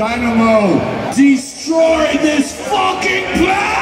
Dynamo, destroy this fucking place!